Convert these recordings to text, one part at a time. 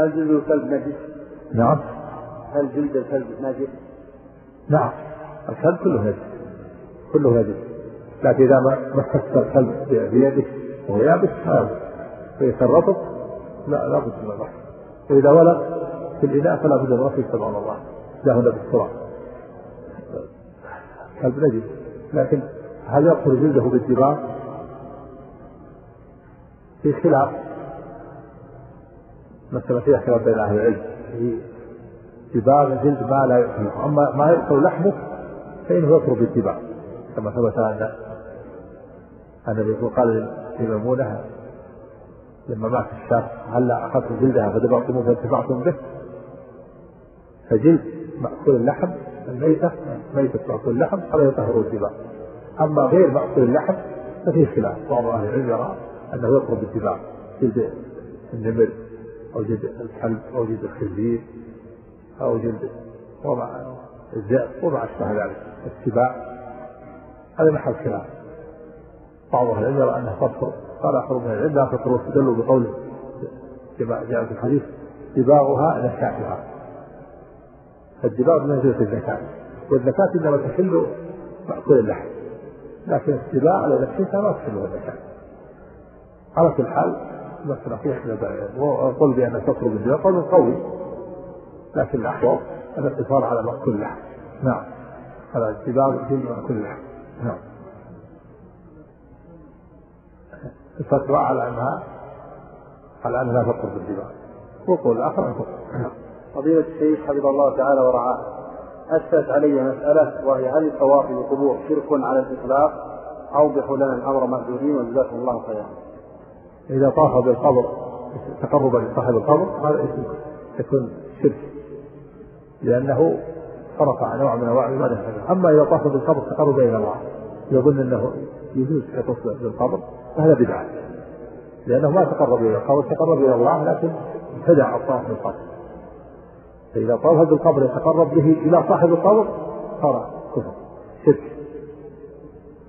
هل جلد الكلب نجس؟ نعم. هل جلد الكلب نجس؟ نعم. الكلب كله نجس. كله نجس. لكن إذا ما مسست الكلب بيدك وهو يابس فيترطب لا لا بد من الغسل وإذا ولد في الإناء فلا بد من الغسل سبحان الله. هنا بالتراب كلب نجس. لكن هل يدخل جلده بالدماغ؟ في خلاف. مسألة فيها خلاف بين أهل العلم. دباغ جلد ما لا يؤكل أما ما يؤكل لحمه فإنه يطرب بالدباغ كما ثبت أن الرسول قال لميمونة لما مات الشاب هل أخذتم جلدها فدبغتموه فانتفعتم به؟ فجلد مأكول اللحم الميتة ميتة مأكول اللحم فلا يطهر الدباغ أما غير مأكول اللحم ففيه خلاف. بعض أهل العلم يرى أنه يطرب بالدباغ جلد النمر. أو جلد الكلب أو جلد الخنزير أو جلد وضع الذئب وما أشبه ذلك السباع هذا محل خلاف. بعض أهل العلم يرى أنها تطهر قال آخر من العلم لا تطهر واستدلوا بقوله كما جاء في الحديث دباغها نكاتها الدباغ منزلة الزكاة. والزكاة إنما تحل مأكل اللحم. لكن السباع لو نفسها ما تحل الزكاة. على كل حال فيها خلاف وقل بأن تطلب الدباغ قول قوي لكن الأحوط الاقتصار على مأكل اللحم نعم. على الدباغ في مأكل نعم. الفتوى على انها على أنها لا تطلب الدماء وقول الآخر أن نعم. فضيلة الشيخ حفظه الله تعالى ورعاه. أشكلت علي مسألة وهي هل الطواف بالقبور شرك على الإطلاق أوضحوا لنا الأمر مأجورين وجزاكم الله خيرا. إذا طاف بالقبر تقربا لصاحب القبر هذا اسم يكون شرك. لأنه صرف نوع من أنواع العبادة. أما إذا طاف بالقبر تقربا إلى الله. يظن أنه يجوز يطوف بالقبر فهذا بدعة. لأنه ما تقرب إلى القبر تقرب إلى الله لكن ابتدع الطواف بالقبر. فإذا طاف بالقبر يتقرب به إلى صاحب القبر صار كفر شرك.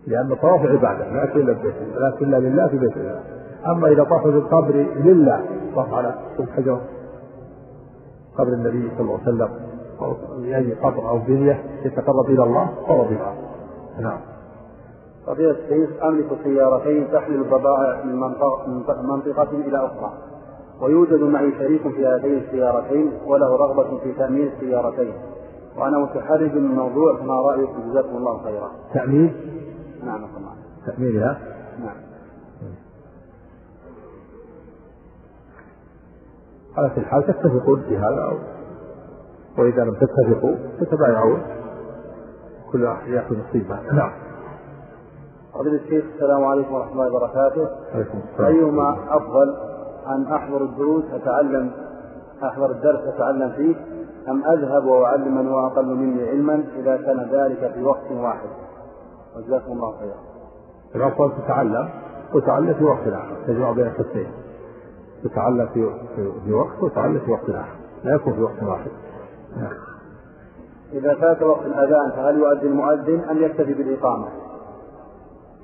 لأن الطواف عبادة لكن إلا إلا لله في بيت الله أما إذا طاف بالقبر لله طاف على الحجر قبر النبي صلى الله عليه وسلم أو لأي قبر أو بنية يتقرب إلى الله فهو بدعة نعم فضيلة الشيخ أملك سيارتين تحمل البضائع من منطقة إلى أخرى ويوجد معي شريك في هاتين السيارتين وله رغبة في تأمين السيارتين وأنا متحرج من الموضوع فما رأيكم جزاكم الله خيرا. تأمين؟ نعم الله. تأمينها؟ نعم. على كل حال تتفقون في هذا وإذا لم تتفقوا تتبايعون كل واحد يأخذ نصيبه نعم فضيلة الشيخ السلام عليكم ورحمة الله وبركاته. عليكم السلام. أيهما أفضل أن أحضر الدروس أتعلم أحضر الدرس أتعلم فيه أم أذهب وأعلم من هو أقل مني علما إذا كان ذلك في وقت واحد. وجزاكم الله خيرا. الأفضل تتعلم وتعلم في وقت آخر تجمع بين الشتين تتعلم في في وقت وتعلم في وقت آخر لا يكون في وقت واحد. نعم. إذا فات وقت الأذان فهل يؤذن المؤذن أم يكتفي بالإقامة؟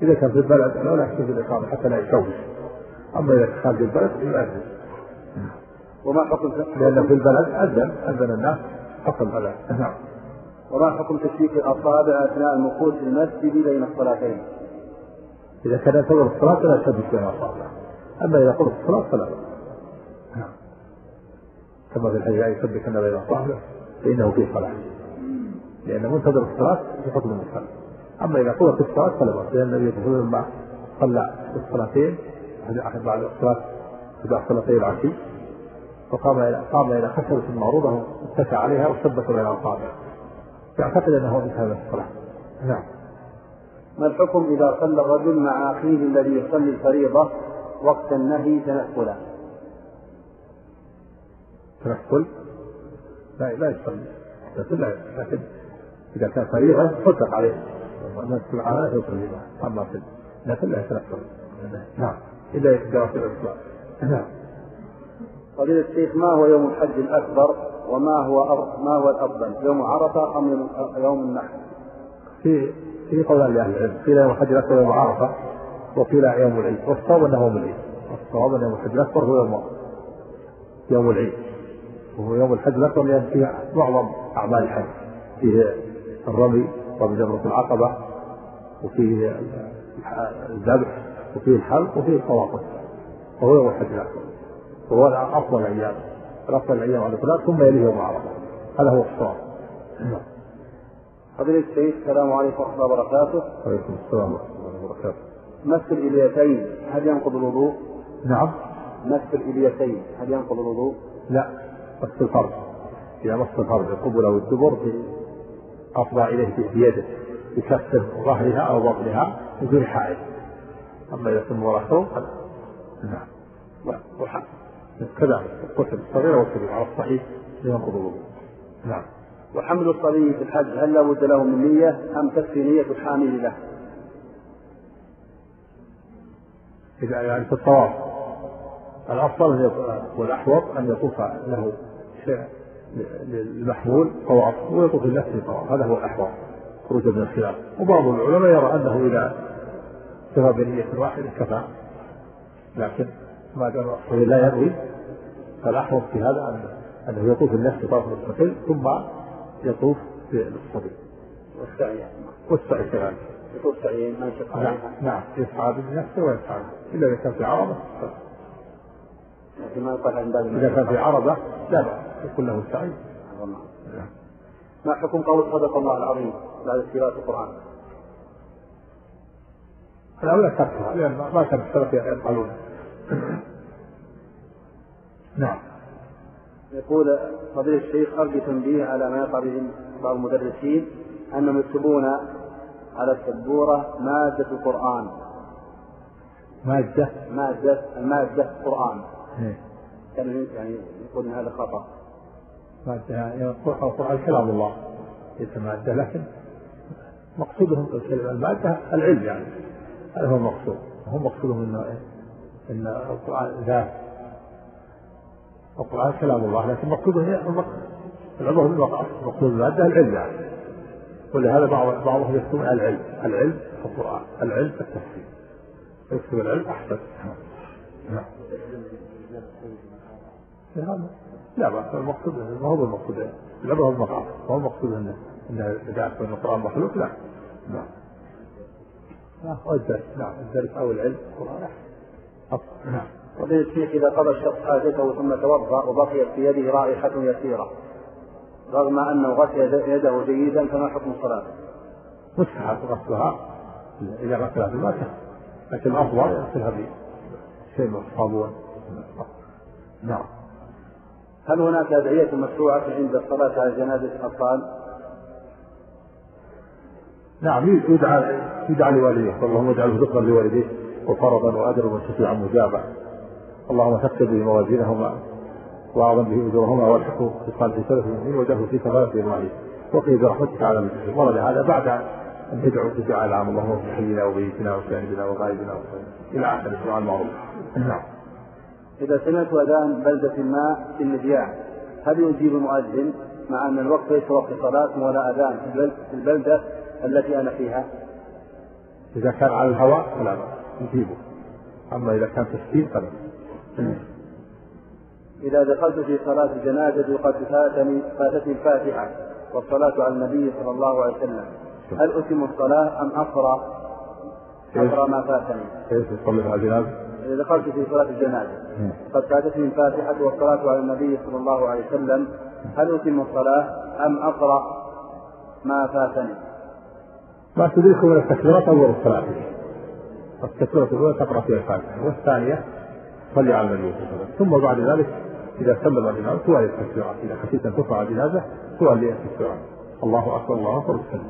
إذا كان في البلد لا يحتاج الإقامة حتى لا يشوش أما إذا كان خارج البلد يؤذن وما حكم لأن في البلد أذن أذن الناس حصل الأذان نعم وما حكم تشبيك الأصابع أثناء المكوث في المسجد بين الصلاتين؟ إذا كان ينتظر الصلاة لا تشبك بين الأصابع أما إذا قرب الصلاة فلا نعم كما في الحديث يشبك بين الأصابع فإنه في صلاة. لأنه منتظر الصلاة يحكم المصلي أما إذا قوت الصلاة فلا بأس لأن النبي صلى الله عليه وسلم صلى الصلاتين بعد الصلاة بعد صلاتي العشي فقام إلى قام إلى خشبة معروضة اتكى عليها وثبت بين أصابعه يعتقد أنه من هذا الصلاة. نعم. ما الحكم إذا صلى الرجل مع أخيه الذي يصلي الفريضة؟ وقت النهي تنفلا؟ تنفل؟ لا لا يصلي لكن إذا كان فريضة صدق عليه. الناس في العادة يصلي أما في لكن لا يتنفل. نعم. إذا يقدر في الإسلام نعم. فضيلة الشيخ ما هو يوم الحج الأكبر وما هو ما هو الأفضل؟ يوم عرفة أم يوم النحر؟ في في قولان لأهل العلم قيل يوم الحج الأكبر يوم عرفة. وقيل يوم العيد. والصواب أنه يوم العيد. الصواب أن يوم الحج. الأكبر هو يوم يوم العيد. وهو يوم الحج الأكبر لأن فيه معظم أعمال الحج. فيه الرمي رمي جمرة العقبة وفيه الذبح وفيه الحلق وفيه الطواف وهو يوم الحج الأكبر وهو أفضل الأيام. الأفضل الأيام على الإطلاق ثم يليه يوم عرفة هذا هو الصواب. فضيلة الشيخ السلام عليكم ورحمة الله وبركاته. وعليكم السلام ورحمة الله وبركاته. مس الإليتين. هل ينقض الوضوء؟ نعم. مس الإليتين. هل ينقض الوضوء؟ لا. مس الفرج. إذا مس الفرج القبل أو الدبر أفضى إليه بيده بكف ظهرها أو بطنها بدون حائل أما إذا كان وراء ثوب نعم. كذلك الطفل الصغير والكبير على الصحيح ينقض الوضوء. نعم. وحمل الصبي في الحج هل لا بد له من نية أم تكفي نية الحامل له؟ إذا يعني في الطواف. الأفضل والأحوط أن يطوف له شيء للمحمول طواف ويطوف لنفسه طواف. هذا هو الأحوط خروجا من الخلاف. وبعض العلماء يرى أنه إذا كفى بنية واحدة كفى. لكن ما دام لا يروي فالأحوط في هذا أن أنه يطوف النفس طواف مستقل ثم يطوف بالصبي والسعي. والسعي كذلك. سعيين ما يشق نعم نعم يسعى بنفسه ويسعى إلا إذا كان في عربة لكن ما يقال عن باب إذا كان في عربة لا بأس يكون له نعم. ما حكم قول صدق الله العظيم بعد قراءة القرآن؟ الأولى تركها لأن ما كان السلف يفعلون نعم. يقول فضيلة الشيخ أرجو تنبيه على ما يقع به بعض المدرسين أنهم يكتبون على السبورة مادة القرآن. مادة؟ مادة المادة قرآن إيه. كان يعني يقول إن هذا خطأ. مادة يعني القرآن كلام الله. ليس مادة لكن مقصودهم المادة العلم يعني. هذا هو المقصود. هم مقصودهم انه إن القرآن ذات. القرآن كلام الله لكن مقصوده بالوقع مقصود المادة العلم يعني. ولهذا بعض بعضهم يكتب العلم. العلم في القرآن. العلم في التفسير. يكتب العلم أحسن. نعم لا بأس المقصود ما هو المقصود العبرة بالمقام ما هو المقصود انه إنه اذا ان القرآن مخلوق؟ لا. نعم الدرس. نعم الدرس أو العلم القرآن. أحسن نعم. فضيلة الشيخ إذا قضى الشخص حاجته ثم توضأ وبقيت في يده رائحة يسيرة. رغم أنه غسل يده جيدا فما حكم صلاته؟ مستحب غسلها. إذا غسلها بالماء لكن الأفضل يغسلها بشيء من الصابون. نعم. هل هناك أدعية مشروعة عند الصلاة على جنازة الأطفال؟ نعم يدعى يدعى لوالديه. اللهم اجعله ذكرا لوالديه وفرضا وأجرا وشفيعا مجابا. اللهم ثقل به موازينهما واعظم به اجورهما والحقه في صالح سلف المؤمنين وجعله في كفاله المعين وقي برحمتك على المسلمين ورد هذا بعد ان تدعو بالدعاء العام اللهم في حينا وبيتنا وشاهدنا وغائبنا إلى آخر الدعاء المعروف. نعم. إذا سمعت أذان بلدة ما في المذياع هل يجيب المؤذن مع أن الوقت ليس وقت صلاة ولا أذان في البلدة التي أنا فيها؟ إذا كان على الهواء فلا بأس يجيبه. أما إذا كان تسجيل فلا إذا دخلت في صلاة الجنازة وقد فاتني فاتتني الفاتحة والصلاة على النبي صلى الله عليه وسلم. هل أتم الصلاة أم أقرأ أقرأ ما فاتني؟ كيف تصلي على الجنازة؟ إذا دخلت في صلاة الجنازة قد فاتتني الفاتحة والصلاة على النبي صلى الله عليه وسلم. هل أتم الصلاة أم أقرأ ما فاتني؟ ما تدركه من التكبيرات أول الصلاة. التكبيرة الأولى تقرأ فيها الفاتحة والثانية صلي على النبي صلى الله عليه وسلم. ثم بعد ذلك إذا سلم الإمام تولي التكبيرات إذا خشيت أن ترفع الجنازة تولي التكبيرات الله أكبر الله أكبر وتسلم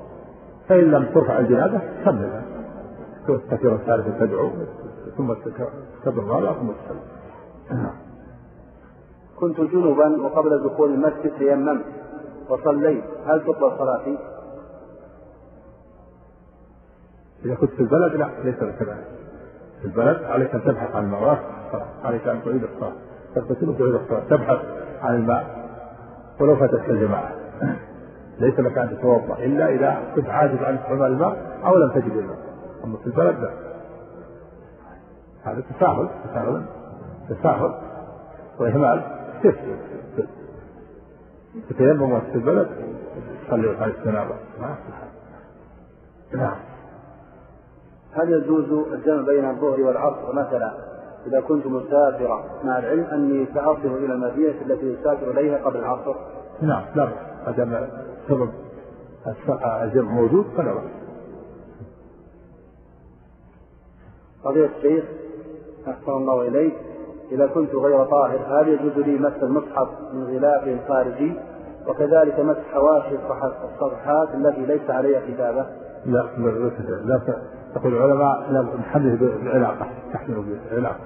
فإن لم ترفع الجنازة كمل التكبيرة الثالثة تدعو ثم تكبر الرابعة ثم تسلم. كنت جنبا وقبل دخول المسجد تيممت وصليت. هل تقبل صلاتي؟ إذا كنت في البلد لا ليس لك ذلك. في البلد عليك أن تبحث عن الماء عليك أن تعيد الصلاة. تغتسل وتعيد الصلاة تبحث عن الماء. ولو فاتتك الجماعة. ليس لك أن تتوضأ إلا إذا كنت عاجز عن استعمال الماء أو لم تجد الماء. أما في البلد لا. هذا تساهل تساهل تساهل. وإهمال كيف؟ تتيمم في البلد تصلي ركعة الجنابة ما نعم. هل يجوز الجمع بين الظهر والعصر مثلا؟ إذا كنت مسافرا مع العلم أني سأصل إلى المدينة التي أسافر إليها قبل العصر؟ نعم لا ما دام سبب الجمع موجود فلا بأس. قضية الشيخ أحسن الله إليك إذا كنت غير طاهر هل يجوز لي مس المصحف من غلاف خارجي وكذلك مس حواشي الصفحات التي ليس عليها كتابة؟ لا لا لا تقول العلماء لا نحدث بالعلاقة تحمل بالعلاقة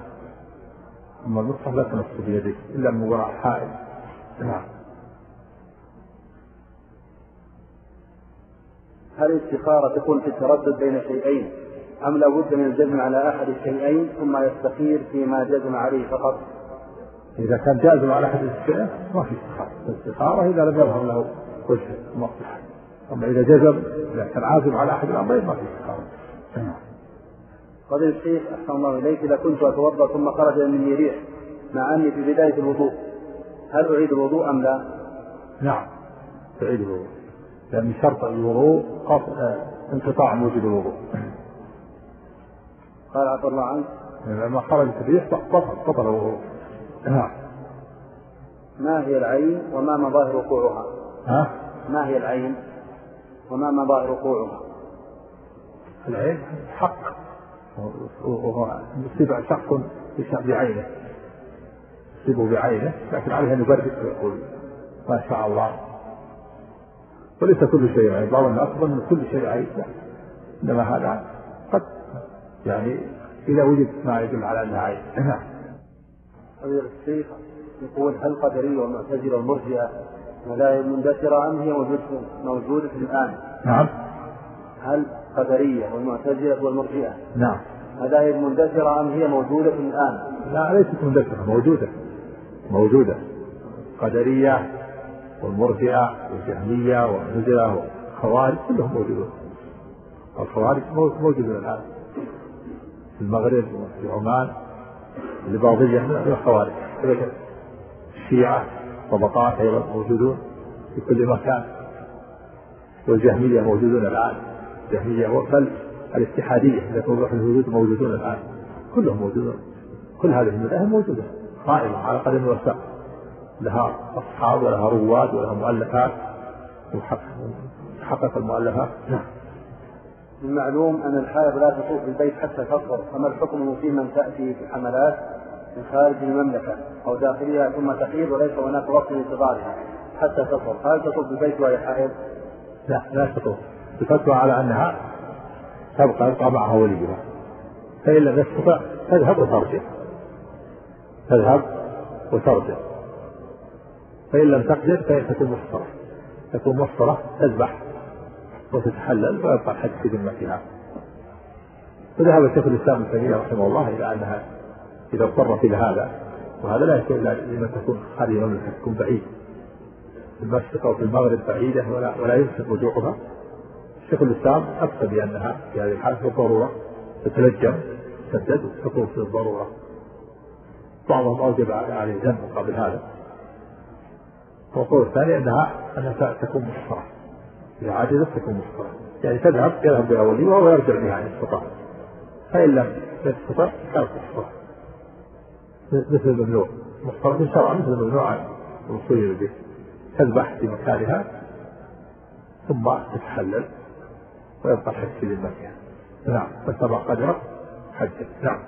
أما المصحف لا تمس بيدك إلا من وراء حائل. نعم. هل الاستخارة تكون في التردد بين شيئين؟ أم لابد من الجزم على أحد الشيئين ثم يستخير فيما جزم عليه فقط؟ إذا كان جازم على أحد الشيئين ما في استخارة، الاستخارة إذا لم يظهر له وجه المصلحة، أما إذا جزم إذا كان عازم على أحد الأمرين ما في استخارة. قال الشيخ أحسن الله إليك إذا كنت أتوضأ ثم خرج مني ريح مع أني في بداية الوضوء هل أعيد الوضوء أم لا؟ نعم تعيد الوضوء لأن شرط الوضوء انقطاع موجب الوضوء قال عفى الله عنك لما خرجت الريح بطل بطل الوضوء نعم ما هي العين وما مظاهر وقوعها؟ ها؟ ما هي العين وما مظاهر وقوعها؟ العين حق وهو يصيب شخص بعينه. يصيبه بعينه لكن عليه أن يبرك ويقول ما شاء الله. وليس كل شيء عين بعض الناس يظن كل شيء عين إنما هذا قد يعني إذا وجد ما يدل على أنها عين نعم. الشيخ يقول هل القدرية والمعتزلة والمرجئة مذاهب مندثرة أم هي موجودة موجودة الآن؟ نعم. هل القدرية والمعتزلة والمرجئة. نعم. مذاهب مندثرة أم هي موجودة الآن؟ لا ليست مندثرة موجودة. موجودة. قدرية والمرجئة والجهمية والمعتزلة والخوارج كلهم موجودون. الخوارج موجودون الآن. في المغرب وفي عمان البعضية من الخوارج. الشيعة طبقات أيضا موجودون في كل مكان. والجهمية موجودون الآن. الجهمية بل الاتحادية التي توضح الوجود موجودون الآن. كلهم موجودون. كل هذه المذاهب موجودة. قائمة على قدم وساق لها أصحاب ولها رواد ولها مؤلفات. محقق المؤلفات. نعم. المعلوم أن الحائض لا تطوف بالبيت حتى تطهر فما الحكم في من تأتي في حملات من خارج المملكة أو داخلها ثم تحيض وليس هناك وقت لانتظارها حتى تطهر هل تطوف بالبيت وهي حائض؟ لا لا تطوف. الفتوى على أنها تبقى يبقى معها وليها. فإن لم يستطع تذهب وترجع. تذهب وترجع. فإن لم تقدر فهي تكون مفطرة. تكون مفطرة تذبح وتتحلل ويبقى الحج في ذمتها. فذهب شيخ الإسلام ابن تيمية رحمه الله إلى أنها إذا اضطرت إلى هذا وهذا لا يكون إلا لمن تكون خارج المملكة تكون بعيد. في المشرق أو في المغرب بعيدة ولا ولا يمكن رجوعها. شيخ الإسلام أفتى بأنها في هذه الحالة بالضرورة تتلجم تسدد وتكون في الضرورة. بعضهم أوجب عليه ذنب قبل هذا. والقول الثاني أنها أنها تكون مفطرة إذا عجزت تكون مفطرة يعني تذهب يذهب بها وليها ويرجع بها إن استطاع فإن لم تستطع كانت مفطرة مثل الممنوع. مفطرة شرعا مثل الممنوع الوصول به. تذبح في مكانها ثم تتحلل. ويبقى الحج في ذمتها نعم. فسبع قدر حجة نعم.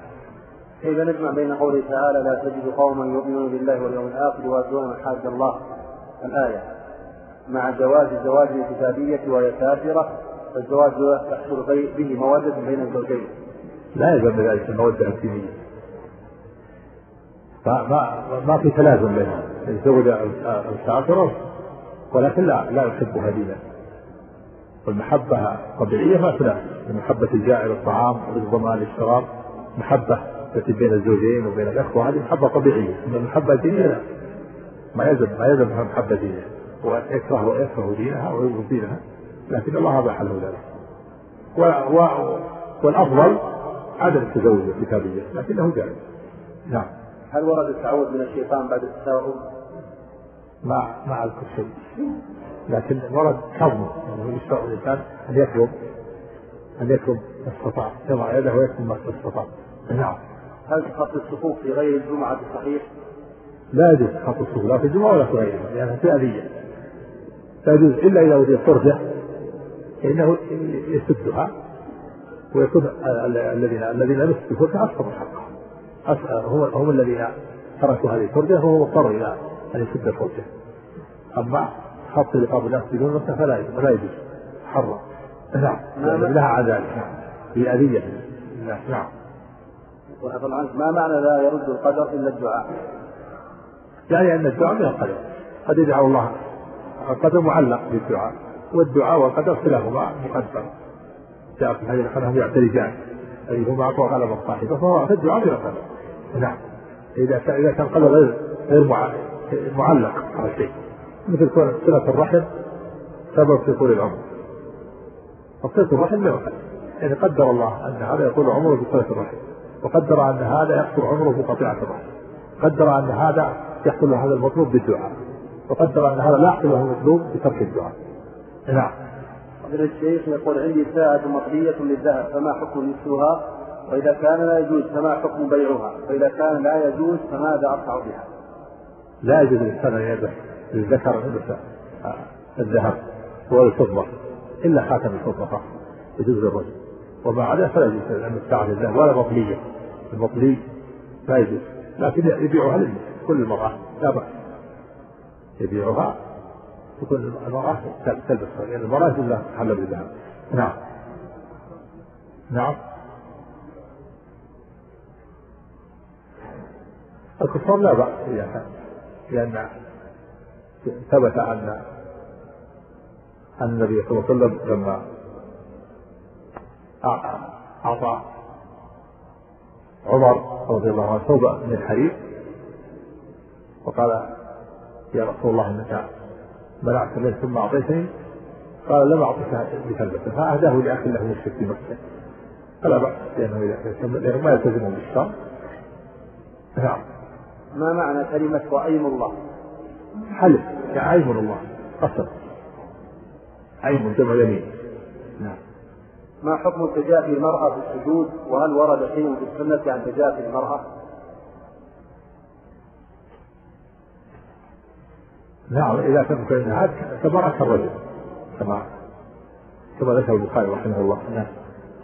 كيف نجمع بين قوله تعالى لا تجد قوما يؤمنون بالله واليوم الآخر يوادون من حاد الله؟ الآية. مع جواز الزواج الكتابية وهي كافرة فالزواج يحصل به مودة بين الزوجين. لا يلزم ذلك المودة الدينية. ما ما في تلازم بينها. يتزوج الكافرة ولكن لا لا يحبها دينا. والمحبة طبيعية ما تنافي محبة الجائع للطعام والضمان للشراب محبة التي بين الزوجين وبين الأخوة هذه محبة طبيعية. أما المحبة الدينية لا. ما يلزم ما يلزم محبة دينية. ويكره ويكره دينها ويبغض دينها لكن الله أباح له ذلك. و... و... والأفضل عدم التزوج الكتابية. لكنه جائز. نعم. هل ورد التعوذ من الشيطان بعد التثاؤب؟ ما ما أذكر شيء. لكن ورد كظمه يعني يشرع الإنسان أن يكذب أن يكذب ما استطاع يضع يده ويكتب ما استطاع نعم. هل خط الصفوف في غير الجمعة صحيح؟ لا يجوز خط الصفوف. لا في الجمعة ولا في غيرها. لأنها في أذية لا يجوز إلا إذا وجد فرجة. فإنه يسدها ويكون الذين الذين لبسوا الفرجة أصحاب الحق. هم هم الذين تركوا هذه الفرجة فهو مضطر إلى أن يسد الفرجة. أما خط رقاب الناس بدون مسح فلا فلا يجوز. حرم نعم. لها عذاب. نعم في أذية. الناس نعم. ما معنى لا يرد القدر إلا الدعاء؟ يعني أن الدعاء من القدر. قد يجعل الله. القدر معلق بالدعاء. والدعاء والقدر كلاهما مقدر. جاء في الحديث انهم يعترجان. أيهما أقوى غلب صاحبه فهو في الدعاء من القدر. نعم. إذا كان إذا كان القدر غير غير معلق على شيء. مثل صلة الرحم سبب في طول العمر. فصلة الرحم القدر يعني قدر الله أن هذا يطول عمره بصلة الرحم. وقدر أن هذا يقصر عمره بقطيعة الرحم. قدر أن هذا يحصل له هذا المطلوب بالدعاء. وقدر أن هذا لا يحصل له المطلوب بترك الدعاء. نعم. فضيلة الشيخ يقول عندي ساعة مطلية للذهب فما حكم مثلها وإذا كان لا يجوز فما حكم بيعها؟ وإذا كان لا يجوز فماذا أصنع بها؟ لا يجوز للإنسان أن يذبح. للذكر الذهب والفضة إلا خاتم الفضة فقط يجوز للرجل. وما عدا فلا يجوز أن يستعمل الذهب ولا مطلية المطلي لا يجوز لكن يبيعها لكل المرأة لا بأس. يبيعها تكون المرأة تلبس يعني المرأة إلا تحلل بالذهب نعم. نعم. الكفار لا بأس لأن ثبت أن أن النبي صلى الله عليه وسلم لما أعطى عمر رضي الله عنه ثوب من الحرير وقال يا رسول الله إنك منعت منه ثم أعطيتني؟ قال لم أعطك بكلمته فأهداه لاخ له يشرك في مكه فلا بأس لأنه إذا ما يلتزم بالشرع نعم. ما معنى كلمة وأيم الله؟ حلف كعيم الله قسم عيم جمع يمين نعم. ما حكم تجافي المرأة في السجود وهل ورد شيء في السنة عن تجافي المرأة؟ نعم إذا كان فإنها كما الرجل. كما كما ذكر البخاري رحمه الله. نعم.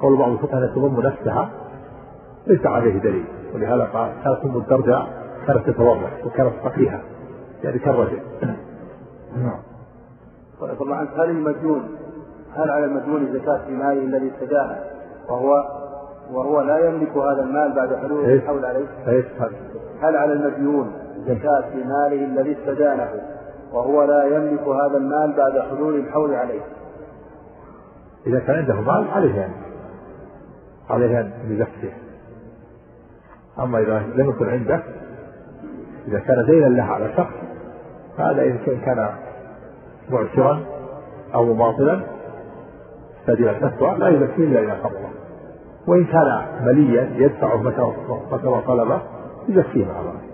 قول بعض الفقهاء أنها تضم نفسها. ليس عليه دليل. ولهذا قال كانت أم الدرجة كانت تتورع وكانت فقيهة. يعني كالرجل. نعم. طبعا عنك هل المجنون هل على المجنون زكاة في ماله الذي استدانه وهو وهو لا يملك هذا المال بعد حلول الحول عليه؟ هل على المجنون زكاة في ماله الذي استدانه وهو لا يملك هذا المال بعد حلول الحول عليه؟ إذا كان عنده مال عليه أن عليه أن يزكيه. أما إذا لم يكن عنده إذا كان دينا له على شخص فهذا إن كان معسرا أو مماطلا سديد الفتوى لا يزكيه إلا إذا قبضه وإن كان مليا يدفعه متى طلبه يزكيه مع ذلك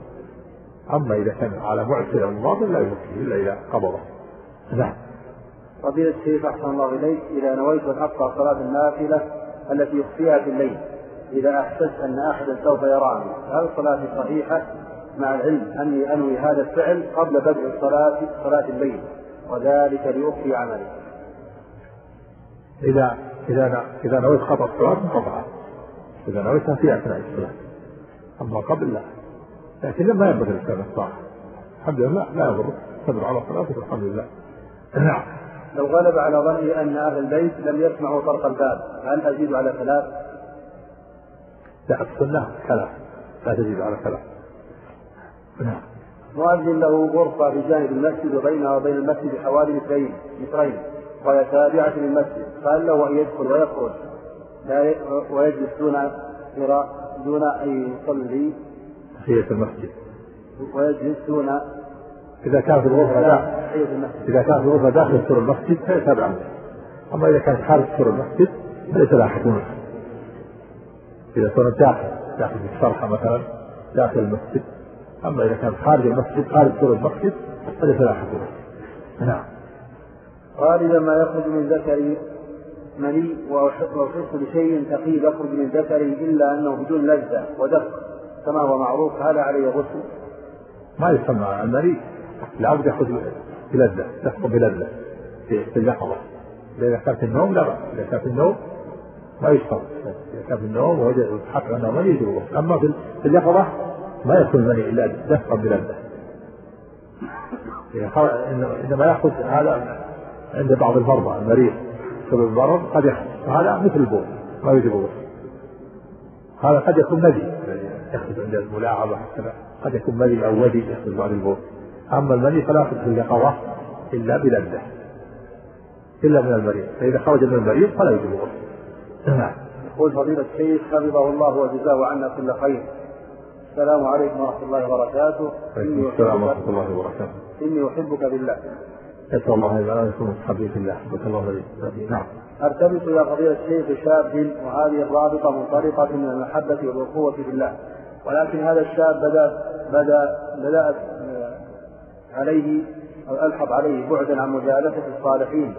أما إذا كان على معسر أو مماطل لا يزكيه إلا إذا قبضه نعم. فضيلة الشيخ أحسن الله إليك إذا نويت أن أقطع صلاة النافلة التي يخفيها في الليل إذا أحسست أن أحدا سوف يراني هل صلاتي صحيحة؟ مع العلم أني أنوي هذا الفعل قبل بدء الصلاة صلاة الليل وذلك لأخفي عملي إذا إذا إذا نويت خطأ الصلاة انقطع إذا نويتها في أثناء الصلاة. أما قبل لا. لكن ما ينبغي الإنسان الصلاة الحمد لله لا يضر. صبر على صلاته الحمد لله. نعم. لو غلب على ظني أن أهل البيت لم يسمعوا طرق الباب هل أزيد على ثلاث؟ لا السنة ثلاث. لا تزيد على ثلاث. نعم. مؤذن له غرفة بجانب المسجد وبينها وبين المسجد حوالي مترين مترين. وهي تابعة للمسجد. فهل له أن يدخل ويخرج. لا ويجلس دون دون أن يصلي. تحية المسجد. ويجلس دون إذا كانت الغرفة إذا كانت الغرفة داخل سور المسجد فهي تابعة أما إذا كانت خارج سور المسجد فليس لها حكم إذا كانت داخل داخل في الصرحة مثلا داخل المسجد. أما إذا كان خارج المسجد خارج سور المسجد فليس لا حكم نعم. غالبا ما يخرج من ذكري مني وأحط بشيء ثقيل يخرج من ذكري إلا أنه بدون لذة ودفق. كما هو معروف؟ هذا عليه غسل. ما يسمى المني العبد يخرج بلذة دفق بلذة في اليقظة. إذا كان في النوم لا بأس. إذا كان في النوم ما يشترط إذا كان في النوم ووجد حق أنه يجب أما في اليقظة ما يكون المني إلا دفقا بلذة إنما يأخذ هذا عند بعض المرضى المريض بسبب المرض قد يخرج هذا مثل البول ما يجب الغسل هذا قد يكون مدي يخرج عند الملاعبة قد يكون مدي أو ودي يخرج بعد البول. أما المني فلا في اليقظة إلا بلذة إلا من المريض. فإذا خرج من المريض فلا يجب الغسل نعم. يقول فضيلة الشيخ حفظه الله وجزاه عنا كل خير. السلام عليكم ورحمة الله وبركاته. إني السلام ورحمة الله وبركاته. إني أحبك بالله. نسأل الله أن يكون حبيب الله. حبك الله نعم. أرتبط إلى فضيلة الشيخ شاب وهذه الرابطة منطلقة من المحبة والأخوة في الله ولكن هذا الشاب بدأ بدأ بدأت عليه أو ألحظ عليه بعدا عن مجالسة الصالحين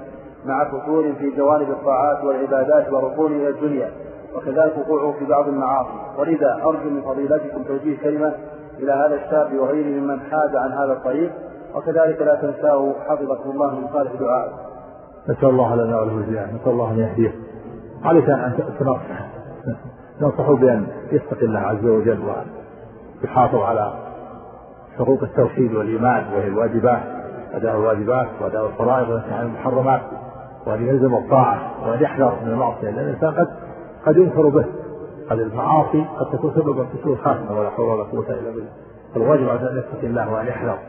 مع فتور في جوانب الطاعات والعبادات وركون إلى الدنيا. وكذلك وقوعه في بعض المعاصي ولذا أرجو من فضيلتكم توجيه كلمة إلى هذا الشاب وغيره ممن حاد عن هذا الطريق وكذلك لا تنساه حفظكم الله من صالح دعائه. نسأل الله لنا وله الهداية، نسأل الله أن يهديه. عليك أن تنصح ننصحه بأن يتقي الله عز وجل ويحافظ على حقوق التوحيد والإيمان وهي الواجبات أداء الواجبات وأداء الفرائض والنهي عن المحرمات وأن يلزم الطاعة وأن يحذر من المعصية لأن الإنسان قد قد ينكر به. هذه المعاصي قد تكون سببا في سوء الخاتمة ولا حول ولا قوة إلا بالله. فالواجب على أن يتقي الله وأن يحذر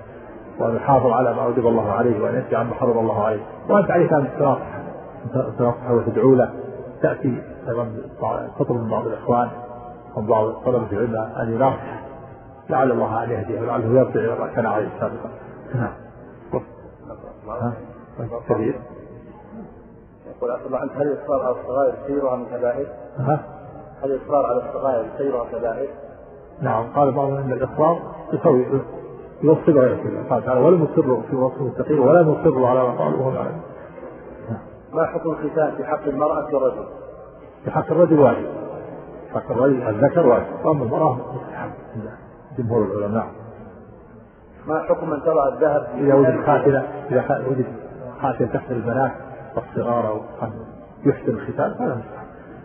وأن يحافظ على ما أوجب الله عليه ينهي عن ما حرم الله عليه. وأنت عليك أن تناصح تناصحه وتدعو له تأتي أيضا تطلب من بعض الإخوان من بعض طلبة العلم أن يناصح. لعل الله أن يهديه ولعله يرجع إلى ما كان عليه سابقا نعم. كبير يقول عفى الله عنك هل الإصرار على الصغائر سيرها من كبائر؟ هل الإصرار على الصغائر سيرها كبائر؟ نعم قال بعضهم أن الإصرار يسوي يوصل غيره قال تعالى ولم يصروا في وصف المستقيم ولم يصروا على ما قالوا وهم يعلمون ما حكم الختان في حق المرأة والرجل؟ في حق الرجل واجب. حق الرجل الذكر واجب. واما المرأة مستحب جمهور العلماء. ما حكم من ترى الذهب إذا وجد خاتمة إذا وجد خاتمة تحت البنات. والصغار أو يحسن الختان مستحب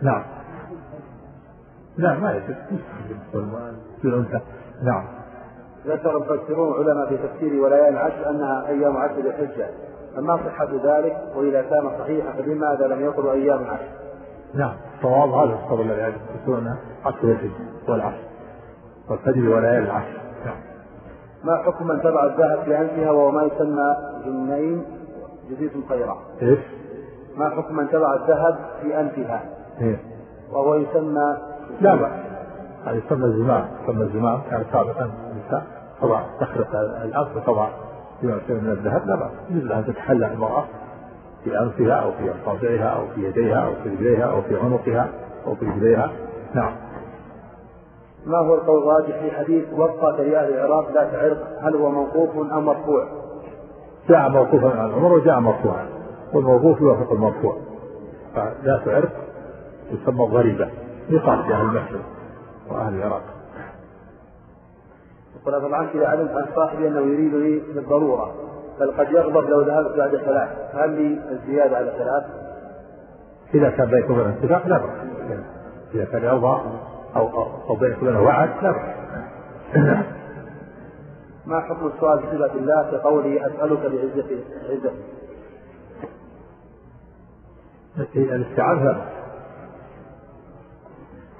نعم. لا ما يجوز. نعم. ذكر المفسرون علماء في تفسير ولايات العشر أنها أيام عشر الحجة. فما صحة ذلك وإذا كان صحيحا فلماذا لم يقل أيام العشر؟ نعم. صواب هذا الصبر الذي يقولون عشر الحجة والعشر. والفجر وليالي العشر. نعم. ما حكم من تبع الذهب في أنفها وهو ما يسمى جنين جديد خيرا؟ إيش؟ ما حكم من تبع الذهب في أنفها؟ إيه وهو يسمى لا بأس هذا يسمى الزمام يسمى الزمام كان سابقا النساء. تضع تخرق الأنف وتضع فيما من الذهب لا بأس. لها أن تتحلى المرأة في أنفها أو في أصابعها أو في يديها أو في رجليها أو في عنقها أو في رجليها. نعم. ما هو القول الراجح في حديث وقفة لأهل العراق ذات عرق هل هو موقوف أم مرفوع؟ جاء موقوفا عن عمر وجاء مرفوعا. والموقوف يوافق المرفوع فذات عرق يسمى ضريبة يقال في أهل المشرق وأهل العراق. يقول طبعا إذا علمت عن صاحبي أنه يريدني بالضرورة بل قد يغضب لو ذهبت بعد ثلاث هل لي الزيادة على ثلاث؟ إذا كان بينكم اتفاق لا بأس. إذا كان يرضى أو أو بينكم وعد لا بأس. ما حكم السؤال بصفة الله كقوله أسألك بعزة عزة. الاستعاذة لا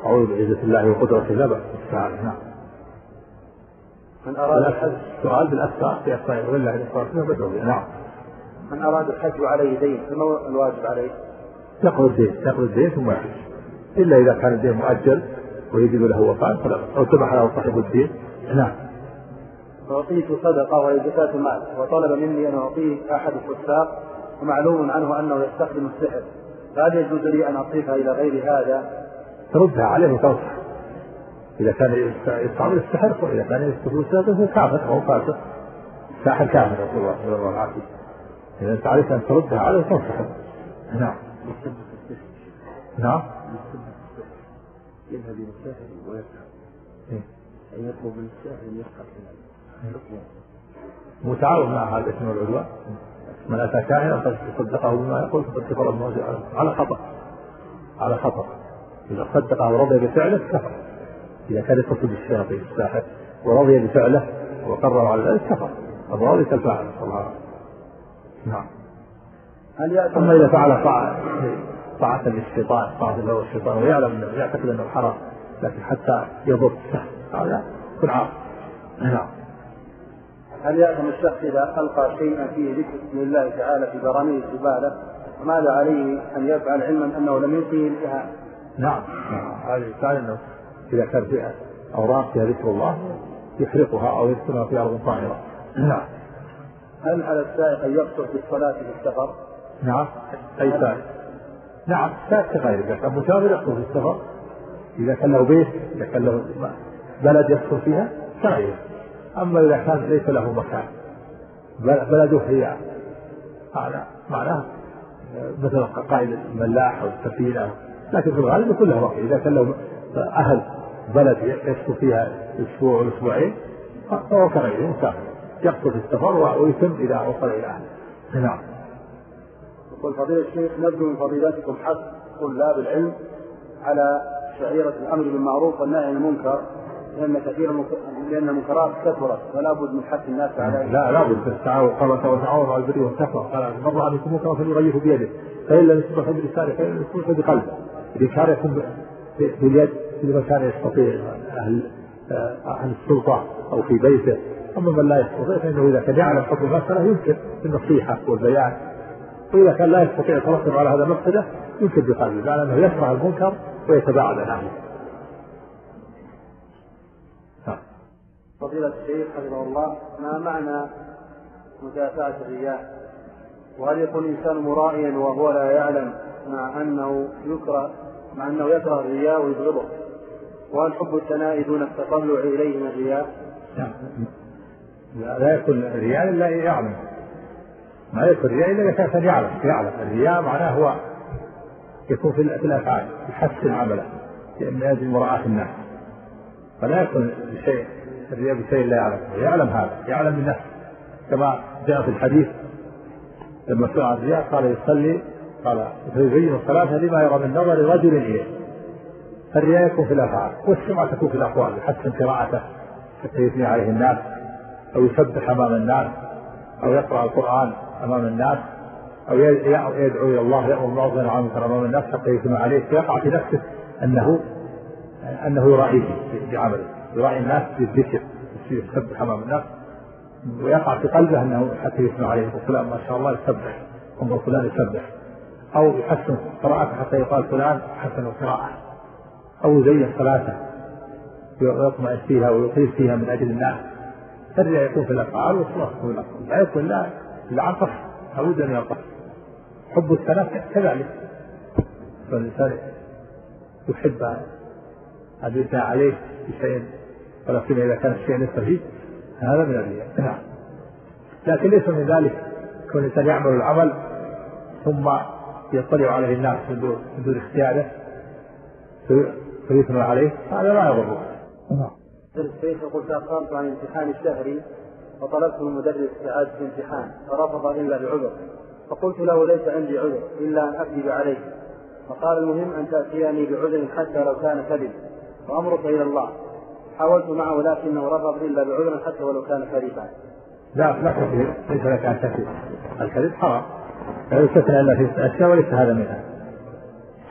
أعوذ بعزة الله وقدرته لا بأس الاستعاذة نعم. من أراد الحج. السؤال بالأسماء في أسماء ولله الإصرار نعم. من أراد الحج وعليه دين فما الواجب عليه؟ يقضي الدين يقضي الدين ثم يحج. إلا إذا كان الدين مؤجل ويجب له وفاء فلا. أو سمح له صاحب الدين. نعم. أعطيت صدقة وهي زكاة المال وطلب مني أن أعطيه أحد الفساق ومعلوم عنه أنه يستخدم السحر. فهل يجوز لي أن أصرفها إلى غير هذا؟ تردها عليه وتنصح. إذا كان يستعمل السحر وإذا كان يستعمل السحر فهو كافر أو فاسق. ساحر كافر يقول الله صلى الله عليه إذا أنت عليك أن تردها عليه تنصحه نعم. نعم. يذهب إلى الساحر ويفهم أن إيه. يطلب من الساحر أن يفقه متعاون مع هذا الاسم والعدوان. من أتى كاهنا قد صدقه بما يقول فقد كفر على خطأ. على خطأ. إذا صدقه ورضي بفعله كفر. إذا كان يقصد الشياطين الساحر ورضي بفعله وقرر على ذلك كفر. الراضي كالفاعل صلى الله عليه وسلم. نعم. هل اما إذا فعل طاعة طاعة للشيطان طاعة له الشيطان ويعلم أنه يعتقد أنه حرام لكن حتى يضر هذا يكون عاصي نعم. هل يأثم الشخص إذا ألقى شيئا فيه ذكر اسم الله تعالى في براميل الزبالة وماذا عليه أن يفعل علما أنه لم ينتهي الإهانة؟ نعم. هذا الإنسان أنه إذا كان فيها أوراق فيها ذكر الله يحرقها أو يدفنها في أرض طاهرة. نعم. هل على السائق أن يقصر في الصلاة في السفر؟ نعم. أي سائق؟ نعم. سائق كغيره. إذا كان مسافر يقصر في السفر. إذا كان له بيت إذا كان له بلد يسكن فيها كغيره. أما إذا كان ليس له مكان. بلده هي هذا معناه مثل قائد الملاح أو السفينة. لكن في الغالب يكون له وقت. إذا كان له أهل بلد يسكن فيها أسبوع أو أسبوعين فهو كغيره مسافر يقصد السفر ويتم إذا وصل إلى أهله. نعم. يقول فضيلة الشيخ نرجو من فضيلتكم حث طلاب العلم على شعيرة الأمر بالمعروف والنهي عن المنكر. لأن كثير لأن المنكرات كثرت فلا بد من حث الناس على لا لا بد. التعاون قال وتعاون على البر والتقوى. قال رأى منكم منكرا فليغيره بيده. فإن لم يستطع بلسانه فإن لم يستطع بقلبه. الإنكار يكون باليد في مكان يستطيع أهل أهل السلطة أو في بيته. أما من لا يستطيع فإنه إذا كان يعلم حكم المسألة يمكن بالنصيحة والبيان. وإذا كان لا يستطيع الترتب على هذا المقصده يمكن بقلبه. بمعنى أنه يكره المنكر ويتباعد عن فضيلة الشيخ حفظه الله ما معنى مدافعة الرياء؟ وهل يكون الإنسان مرائيا وهو لا يعلم مع أنه يكره مع أنه يكره الرياء ويبغضه؟ وهل حب الثناء دون التطلع إليه من الرياء؟ لا, لا يكون الرياء إلا يعلم ما يكون الرياء إلا إذا كان يعلم يعلم الرياء معناه هو يكون في الأفعال يحسن عمله من أجل مراعاة الناس فلا يكون بشيء الرياء بشيء لا يعلم. يعلم هذا. يعلم من نفسه كما جاء في الحديث لما سئل عن الرياء قال يصلي قال فيبين الصلاة لما يرى من نظر رجل إليه. الرياء يكون في الأفعال. والسمعة تكون في الأقوال يحسن قراءته حتى يثني عليه الناس أو يسبح أمام الناس أو يقرأ القرآن أمام الناس أو يدعو إلى الله يأمر بالمعروف وينهى عن أمام الناس حتى يثنى عليه. فيقع في نفسه أنه أنه يراعيه بعمله يراعي الناس بالذكر يسبح أمام الناس ويقع في قلبه أنه حتى يثنى عليه فلان ما شاء الله يسبح انظر فلان يسبح أو يحسن قراءته حتى يقال فلان حسن القراءة أو يزين صلاته ويطمئن فيها ويطيل فيها من أجل الناس. الرياء يكون في الأفعال في الأفعال. لا يكون لا قصد لابد ان يقصد حب الثناء كذلك. فالإنسان يحب أن يثنى عليه بشيء ولا سيما إذا كان الشيء ليس فيه هذا من الرياء. نعم. لكن ليس من ذلك كون الإنسان يعمل العمل ثم يطلع عليه الناس من دون من دون اختياره فيثنى عليه هذا لا يضره. نعم. الشيخ يقول تأخرت عن الامتحان الشهري وطلبت من المدرس إعادة الامتحان فرفض إلا بعذر. فقلت له ليس عندي عذر إلا أن أكذب عليه. فقال المهم أن تأتيني بعذر حتى لو كان كذب وأمرك إلى الله. حاولت معه لكنه رفض إلا بعذر حتى ولو كان كذبا. لا لا كثير. ليس لك أن تكذب الكذب حرام. لا يستثنى إلا في اشياء وليس هذا منها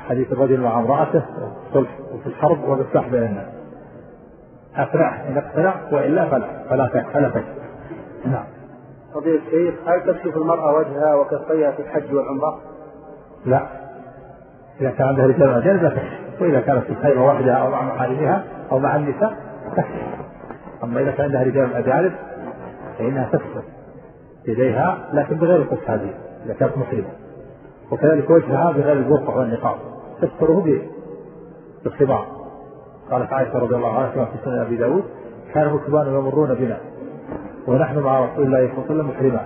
حديث الرجل مع امرأته الصلح وفي الحرب والاصلاح بين الناس. اقنعه إن اقتنع وإلا فلا. فلا فلا تكذب نعم. فضيلة الشيخ هل تكشف المرأة وجهها وكفيها في الحج والعمرة؟ لا. إذا كان عندها رجال أجانب لا تكشف. وإذا كانت في الخيمة وحدها أو مع محارمها أو مع النساء تكفي أما إذا كان عندها رجال أجانب فإنها تستر يديها لكن بغير هذه إذا كانت مسلمة وكذلك وجهها بغير البرقع والنقاب تستره بالخمار قالت عائشة رضي الله عنها في سنن أبي داود كان الركبان يمرون بنا ونحن مع رسول الله صلى الله عليه وسلم محرما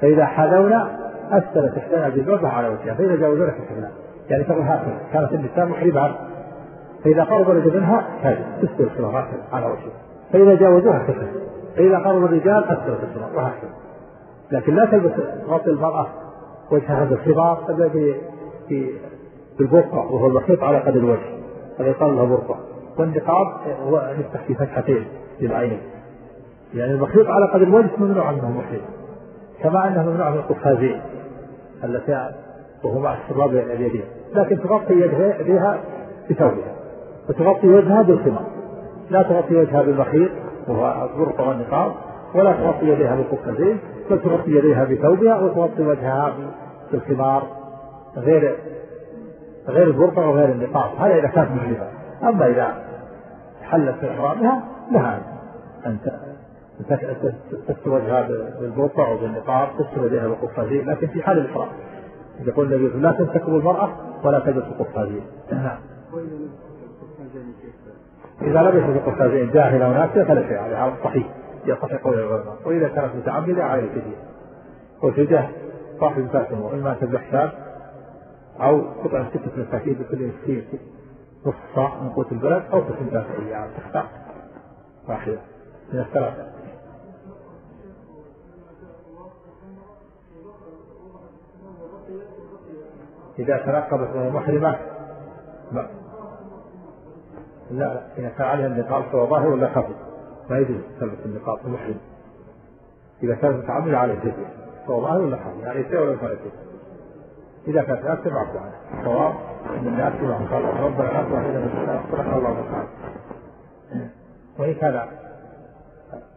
فإذا حذونا أسفلت إحدانا بالبرة على وجهها فإذا جاوزونا كشفنا يعني تقول هكذا كانت النساء محرمة. فإذا قرب الرجل منها هذه تستر الصلاة على وجهها فإذا جاوزوها كشفت فإذا قرب الرجال أسفلت الصلاة وهكذا. لكن لا تلبس غطي المرأة وجهها بالخمار في في بالبرقع وهو المخيط على قدر الوجه. هذا يقال له برقع والنقاب هو يفتح في فتحتين للعينين يعني المخيط على قدر الوجه ممنوع منه محيط كما أنه ممنوع من القفازين اللتان وهو مع الشراب اليدين. لكن تغطي يديها بثوبها وتغطي وجهها بالخمار لا تغطي وجهها بالمخيط وهو البرقع والنقاب ولا تغطي يديها بالقفازين بل تغطي يديها بثوبها وتغطي وجهها بالخمار غير غير البرقع وغير النقاب هذا إذا كانت محرمه أما إذا حلت في إحرامها لها أن تستر وجهها بالبرقع وبالنقاب تستر يديها بالقفازين لكن في حال الإحرام يقول النبي لا تنتكب المرأة ولا تلبس القفازين نعم. إذا لبست القفازين جاهلة وناسية فلا شيء عليه على الصحيح يصح قول العلماء. وإذا كانت متعمدة عليه الفدية وفدية صاحب فاتم إما تذبح شاب أو قطع ستة مساكين بكل مسكين نصف صاع من قوت البلد أو قسم ثلاثة أيام تختار واحدة من الثلاثة. إذا تنقبت وهي محرمة لا لا إذا كان عليها النقاب سواء ظاهر ولا خفي؟ ما يجوز تلبس النقاب المحرم. إذا كانت متعمدة عليه الفدية سواء ظاهر ولا خفي؟ يعني شيء ولا فائدة إذا كانت تأثر عفوا عنه صواب أن الناس كما قال ربنا لا تؤاخذنا صدق الله وتعالى. وإن كان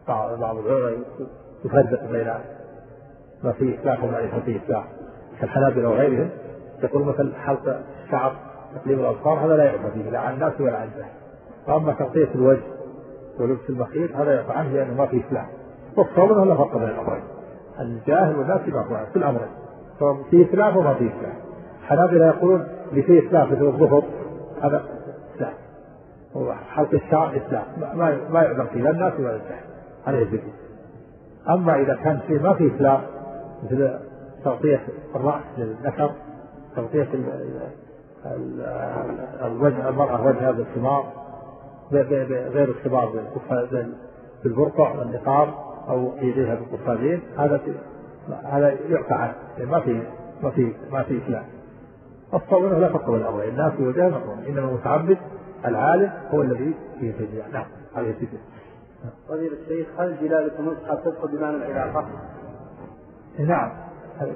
بعض العلماء يفرق بين ما فيه إصلاح وما ليس فيه إصلاح. كالحنابلة وغيرهم يقول مثل حلق الشعر تقليم الأظفار هذا لا يعفى فيه لا عن الناس ولا عن الجاهل وأما تغطية الوجه ولبس المخيط هذا يعفى عنه لأنه ما فيه إصلاح والصوم لا فرق بين الأمرين. الجاهل والناس يعفى عنه في الأمرين. سواء فيه إسلام وما فيه إسلام الحنابلة يقولون اللي فيه إسلام مثل الظهر هذا إسلام وحلق الشعر إسلام. ما ما يعذر فيه لا الناس ولا الجاهل. هذا يجب أما إذا كان فيه ما فيه إسلام مثل تغطية الرأس للذكر تغطية الوجه المرأة وجهها بالخمار غير الخمار بالبرقع والنقاب أو يديها بالقفازين هذا هذا يعفى عنه. يعني ما في ما في ما في إسلام الصوم لا بين الأمرين الناس في وجهه مقرون إنما المتعبد العالم هو الذي فيه فدية نعم. هذه الفدية فضيلة الشيخ هل جلالة المصحف تدخل بمعنى العلاقة؟ نعم.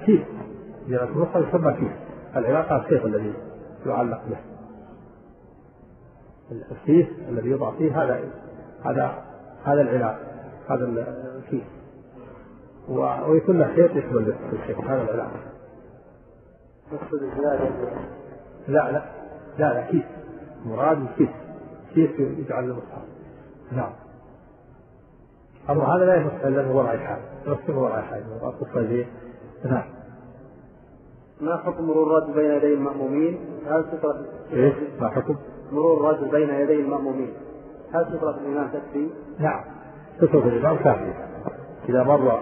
كيف؟ جلالة المصحف يسمى كيف؟ العلاقة السيف الذي يعلق به. السيف الذي يوضع فيه هذا هذا هذا العلاق هذا الكيس ويكون له خيط يحمل الخيط هذا العلاق لا لا لا لا كيس. مراد كيس كيس يجعل المصحف نعم. أما هذا لا يمس إلا من وضع الحال يمس من وضع الحال القصة نعم. ما حكم مرور الرجل بين يدي المأمومين؟ هل سترة إيه؟ ما حكم؟ مرور الرجل بين يدي المأمومين هل سترة الإمام تكفي؟ نعم سترة الإمام كافية إذا مر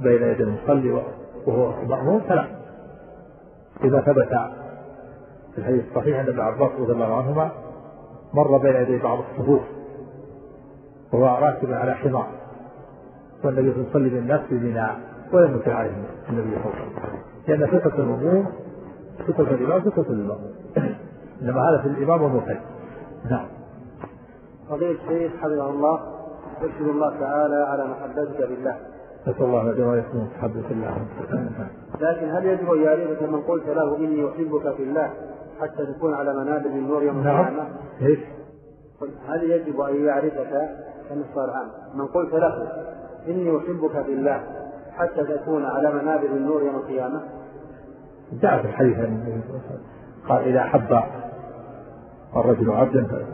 بين يدي المصلي وهو مأموم فلا إذا ثبت في الحديث الصحيح أن ابن عباس رضي الله عنهما مر بين يدي بعض الصفوف وهو راكب على حمار والنبي صلى الله عليه وسلم يصلي بالناس منى ولم يكن عليه النبي صلى الله عليه وسلم لأن سترة المأموم سترة الإمام سترة للمأموم إنما هذا في الإمام والمنفرد نعم فضيلة الشيخ حفظه الله أشهد الله تعالى على محبتك بالله نسأل الله أن يكون محبة الله لكن هل يجب أن يعرفك من قلت له إني أحبك في الله حتى تكون على منابر النور يوم نعم. القيامة؟ إيش؟ هل يجب أن يعرفك كما السؤال عام من قلت له إني أحبك في الله حتى تكون على منابر النور يوم القيامة؟ جاء في الحديث قال إذا أحب الرجل عبدا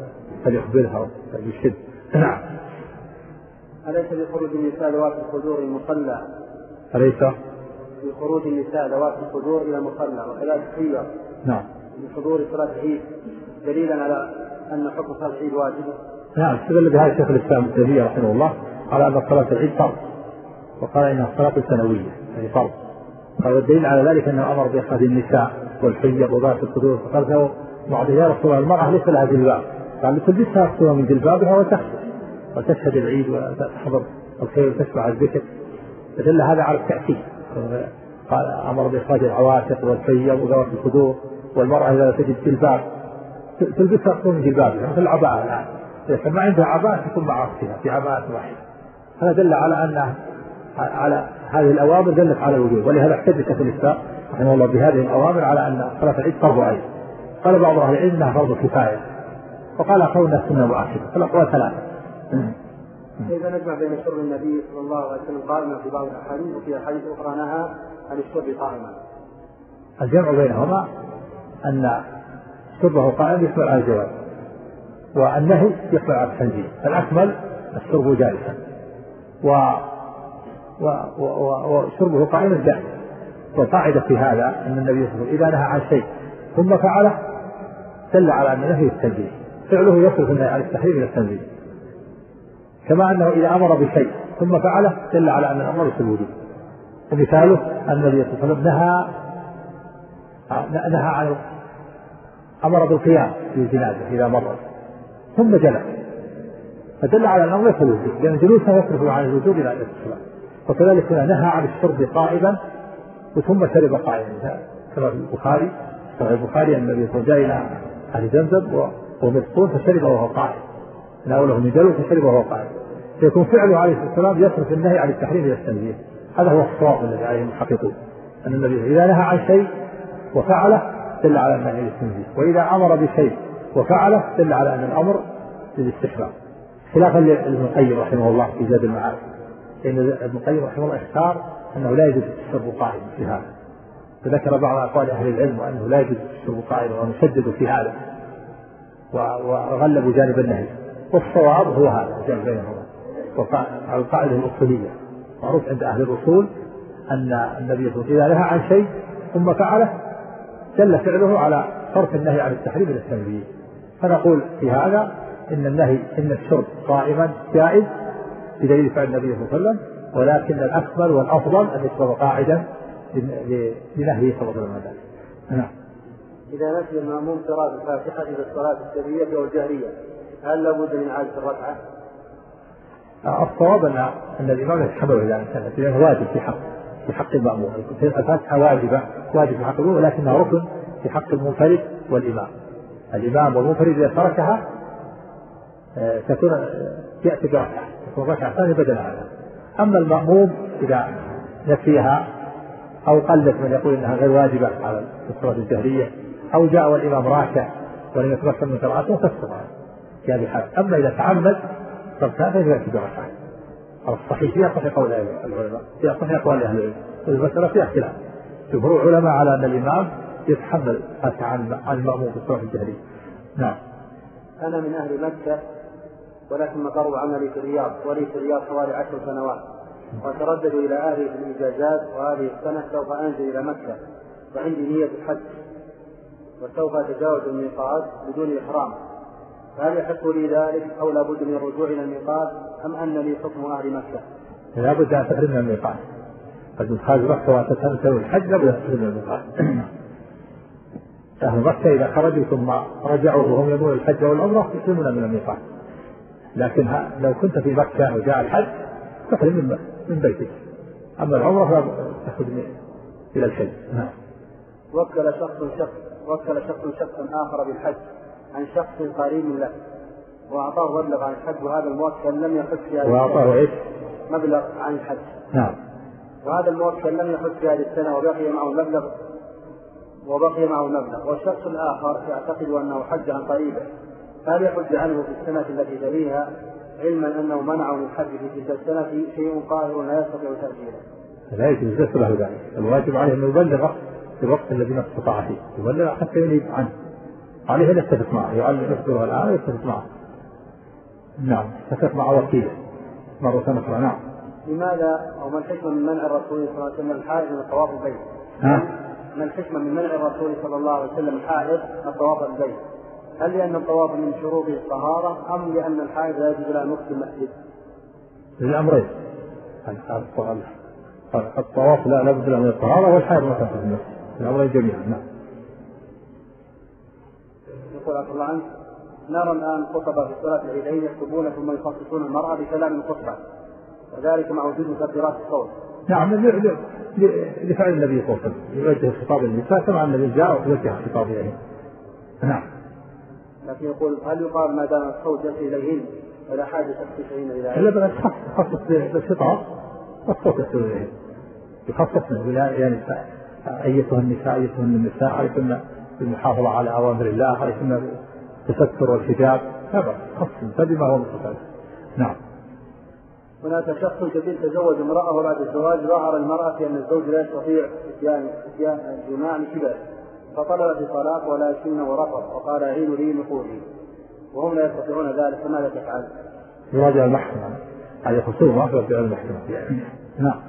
فليخبرها فليشد نعم. أليس بخروج النساء ذوات الخدور المصلى؟ أليس؟ بخروج النساء ذوات الخدور إلى المصلى وكذلك خير نعم. بحضور صلاة العيد. دليلا على أن حكم صلاة العيد واجب؟ نعم. استدل بهذا شيخ الإسلام ابن تيمية رحمه الله على أن صلاة العيد فرض. وقال إنها صلاة سنوية يعني فرض. قال والدليل على ذلك أنه أمر بإخراج النساء والحيض وذات الصدور فقال له بعض يا رسول الله المرأة ليس لها جلباب. قال تلبسها أختها من جلبابها وتخرج وتشهد العيد وتحضر الخير وتشفع الذكر. فدل هذا على التأكيد. قال أمر بإخراج العواتق والحيض وذوات الصدور والمرأة إذا تجد جلباب تلبسها أختها من جلبابها مثل العباءة الآن. إذا ما عندها عباءة تكون مع أختها في عباءة واحدة. هذا دل على أن على هذه الأوامر دلت على الوجوب ولهذا احتج شيخ الإسلام رحمه الله بهذه الأوامر على أن صلاة العيد فرض عين. قال بعض أهل العلم أنها فرض كفاية. وقال أنها سنة مؤكدة فالأقوال ثلاثة. كيف نجمع بين شرب النبي صلى الله عليه وسلم قائما في بعض الأحاديث وفي أحاديث أخرى نهى عن الشرب قائما؟ الجمع بينهما أن شربه قائما يحمل على الجواز والنهي يحمل على التنزيل الأكمل الشرب جالسا. و وشربه قائما جائز والقاعدة في هذا أن النبي صلى الله عليه وسلم إذا نهى عن شيء ثم فعله دل على أن نهي التنزيل فعله يصرف النهي عن التحريم إلى التنزيل كما أنه إذا أمر بشيء ثم فعله دل على أن الأمر في الوجود. ومثاله أن النبي صلى الله عليه وسلم نهى نهى عن أمر بالقيام في الجنازة إذا مر. ثم جلس. فدل على أن الأمر في الوجود. لأن جلوسه يصرف عن الوجود إلى الصلاة. وكذلك نهى عن الشرب قائما وثم شرب قائما. كما في البخاري صحيح البخاري أن النبي صلى الله عليه وسلم أهل زمزم ومسطول فشرب وهو قائم. ناوله من جلو فشرب وهو قائم. فيكون فعله عليه الصلاة والسلام يصرف النهي عن التحريم إلى التنزيه. هذا هو الصواب الذي عليه المحققون. أن النبي إذا نهى عن شيء وفعله دل على النهي للتنزيه وإذا أمر بشيء وفعله دل على أن الأمر للاستحباب خلافا لابن القيم رحمه الله في زاد المعاد لأن ابن القيم رحمه الله اختار أنه لا يجوز الشرب قائما في هذا. فذكر بعض أقوال أهل العلم وأنه لا يجوز الشرب قائما ونشدد في هذا. وغلبوا جانب النهي. والصواب هو هذا الجمع بينهما. القاعدة الأصولية. معروف عند أهل الأصول أن النبي صلى الله عليه وسلم إذا نهى عن شيء ثم فعله دل فعله على صرف النهي عن التحريم إلى التنبيه فنقول في هذا إن النهي إن الشرب قائما جائز بدليل فعل النبي صلى الله عليه وسلم ولكن الأكمل والأفضل أن يشرب قاعدا لنهيه صلى الله عليه وسلم نعم. إذا نسي المأموم قراءة الفاتحة في الصلاة السرية والجهرية هل لابد من إعادة الركعة؟ الصواب أن أن الإمام يتحمل إذا نسيت لأنه واجب في حق في حق المأموم. الفاتحة واجبة واجب في حق المأموم ولكنها ركن في حق المنفرد والإمام. الإمام والمنفرد إذا تركها آه، تكون يأتي بركعة تكون ركعة ثانية بدل هذا. أما المأموم إذا نسيها أو قلت من يقول إنها غير واجبة على الصلاة الجهرية أو جاء والإمام راكع ولم يتمكن من قراءته فسر في هذه الحالة. أما إذا تعمد فإنه يأتي بركعة على الصحيح فيها صحيح قول العلماء فيها صحيح أقوال أهل العلم. والمسألة فيها اختلاف. جمهور العلماء على أن الإمام يتحمل عن المأموم في الصلاة الجهرية. نعم. أنا من أهل مكة ولكن مقر عملي في الرياض ولي في الرياض حوالي عشر سنوات. وأتردد إلى أهلي في الإجازات وهذه السنة سوف أنزل إلى مكة. وعندي نية الحج. وسوف أتجاوز الميقات بدون إحرام. فهل يحق لي ذلك أو لابد من الرجوع إلى الميقات؟ أم أن لي حكم أهل مكة؟ لابد أن تحرم الميقات. قد خارج مكة وتتمثل الحج لابد أن تحرم من الميقات. أهل مكة إذا خرجوا ثم رجعوا وهم يبون الحج والعمرة يحرمون من الميقات. لكن لو كنت في مكة وجاء الحج تحرم من من بيتك. أما العمرة تأخذ إلى الحج. نعم. وكل شخص شخص وكل شخص شخصا آخر بالحج عن شخص قريب له. وأعطاه مبلغ عن الحج وهذا الموكل لم يحج في هذه وأعطاه إيش؟ مبلغ عن الحج. نعم. وهذا الموكل لم يحج في هذه السنة وبقي معه المبلغ وبقي معه المبلغ. والشخص الآخر يعتقد أنه حج عن قريبه. هل يحج عنه في السنة التي تليها علما أنه منعه من الحج في تلك السنة شيء قاهر لا يستطيع تأجيله؟ لا يجوز ليس له ذلك. الواجب عليه أن يبلغه في الوقت الذي ما استطاع فيه يبلغ حتى ينيب عنه. عليه أن يتفق معه. يعلم يخبره الآن ويتفق معه. نعم يتفق مع وكيله. مرة أخرى نعم. لماذا؟ أو ما الحكمة من منع الرسول صلى الله عليه وسلم الحائض من الطواف البيت؟ ها؟ ما الحكمة من منع الرسول صلى الله عليه وسلم الحائض الطواف البيت؟ هل لأن الطواف من شروطه الطهارة أم لأن الحائض لا يجوز لها نصف المسجد؟ للأمرين الطواف لا لابد له من الطهارة والحائض ما تنفذ المسجد الأمرين جميعا نعم يقول عبد الله عنك نرى الآن خطبة في صلاة العيدين يكتبون ثم يخصصون المرأة بكلام الخطبة وذلك مع وجود مكبرات الصوت. نعم لفعل النبي صلى الله عليه وسلم يوجه خطاب النساء كما أن النبي جاء ووجه خطاب إليهم. نعم. لكن يقول هل يقال ما دام الصوت يصل إليهن ولا حاجة تخصيص إلى ذلك؟ لا بل تخصص بالخطاب والصوت يصل إليهن. يخصص يعني أيتها النساء أيتهن النساء عليكن بالمحافظة على أوامر الله عليكن التستر والحجاب. لا بأس. خص فبما هو مستقل نعم. هناك شخص كبير تزوج امرأة وبعد الزواج ظهر المرأة أن الزوج لا يستطيع إتيان إتيان الجماع لشبه فطلبت الطلاق ولكنه رفض وقال أعين لي نقولي وهم لا يستطيعون ذلك فماذا تفعل؟ يراجع المحكمة. هذه خصومة في المحكمة. نعم.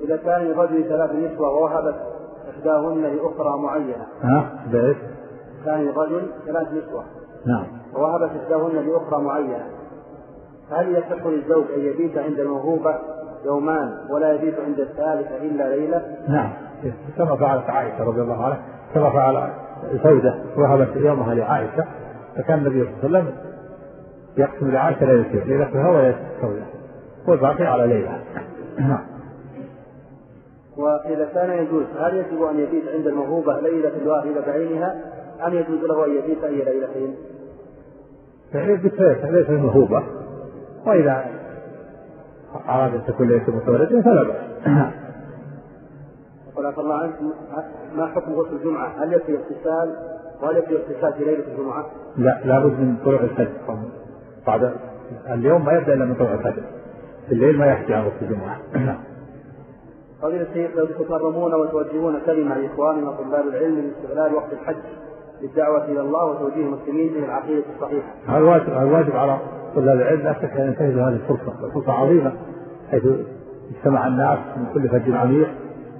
إذا كان للرجل ثلاث نسوة ووهبت إحداهن لأخرى معينة. ها؟ بإيش؟ كان الرجل ثلاث نسوة. نعم. ووهبت إحداهن لأخرى معينة. هل يصح للزوج أن يبيت عند الموهوبة يومان ولا يبيت عند الثالثة إلا ليلة؟ نعم. كما فعلت عائشة رضي الله عنها. كما فعل زوجة وهبت يومها لعائشة فكان النبي صلى الله عليه وسلم يقسم لعائشة ليلتين ليلتها وليلة زوجها والباقي على ليلة. نعم. وإذا كان يجوز هل يجب أن يبيت عند الموهوبة ليلة واحدة بعينها أم يجوز له أن يبيت أي ليلتين؟ يبيت ليلة الموهوبة وإذا أراد أن تكون ليلة متولد فلا بأس. يقول الله عنك ما حكم غسل الجمعة؟ هل يكفي اغتسال وهل يكفي اغتسال في ليلة الجمعة؟ لا لابد من طلوع الفجر. بعد اليوم ما يبدأ إلا من طلوع الفجر. في الليل ما يحكي عن غسل الجمعة. فضيلة الشيخ لو تكرمون وتوجهون كلمة لإخواننا طلاب العلم من استغلال وقت الحج للدعوة إلى الله وتوجيه المسلمين إلى العقيدة الصحيحة. هذا الواجب الواجب على طلاب العلم. لا شك أن ينتهزوا هذه الفرصة، فرصة عظيمة حيث اجتمع الناس من كل فج عميق.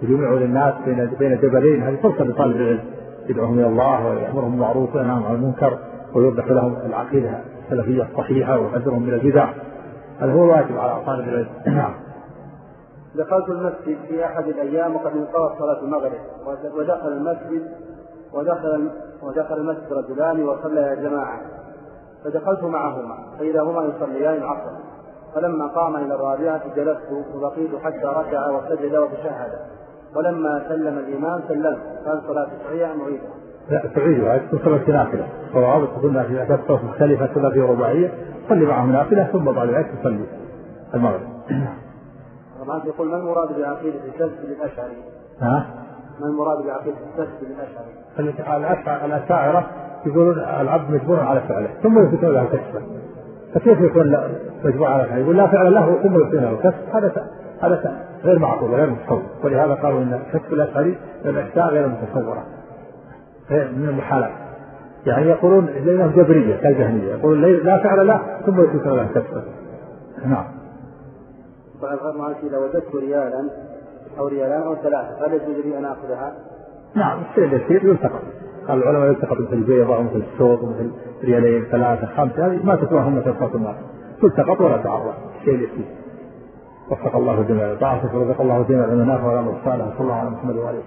يجمعوا للناس بين بين جبلين. هذه فرصة لطالب العلم. يدعوهم إلى الله ويأمرهم بالمعروف وينهاهم عن المنكر ويوضح لهم العقيدة السلفية الصحيحة ويحذرهم من البدع. هذا هو الواجب على طالب العلم. نعم. دخلت المسجد في أحد الأيام وقد انقضت صلاة المغرب. ودخل المسجد ودخل ودخل المسجد رجلان وصليا جماعة. فدخلت معهما. فإذا هما يصليان العصر. فلما قام إلى الرابعة جلست وبقيت حتى ركع وسجد وتشهد. ولما سلم الإمام سلمت كان صلاة صحيحة أم أعيدها؟ لا تعيدها تكون صلاة نافلة صواب تكون نافلة صوت مختلفة ثلاثية رباعية صلي معهم نافلة ثم بعد ذلك تصلي المغرب طبعا يقول ما المراد بعقيدة الكسب للأشعري؟ ها؟ ما المراد بعقيدة الكسب للأشعري؟ الأشاعرة يقولون العبد مجبور على فعله ثم يثبتون له كسبا فكيف يكون مجبور على فعله؟ يقول لا فعل له ثم يثبتون له كسب هذا هذا غير معقول غير متصور. ولهذا قالوا إن كسب الأشعري للاشياء غير متصورة غير من المحالات. يعني يقولون لانهم جبرية كالجهمية يقولون لا فعل له ثم يثبتون له كسبا نعم. فأظهر معك إذا وجدت ريالا أو ريالان أو ثلاثة هل يجوز لي أن آخذها؟ نعم الشيء اليسير يلتقط. قال العلماء يلتقط مثل البيضة ومثل السوق ومثل ريالين ثلاثة خمسة هذه ما تتوهم مثل صوت الناس تلتقط ولا تعرض. الشيء اليسير وفق الله جميعا طاعتك ورزق الله جميعا المنافع والامر الصالح صلى الله على محمد وعليه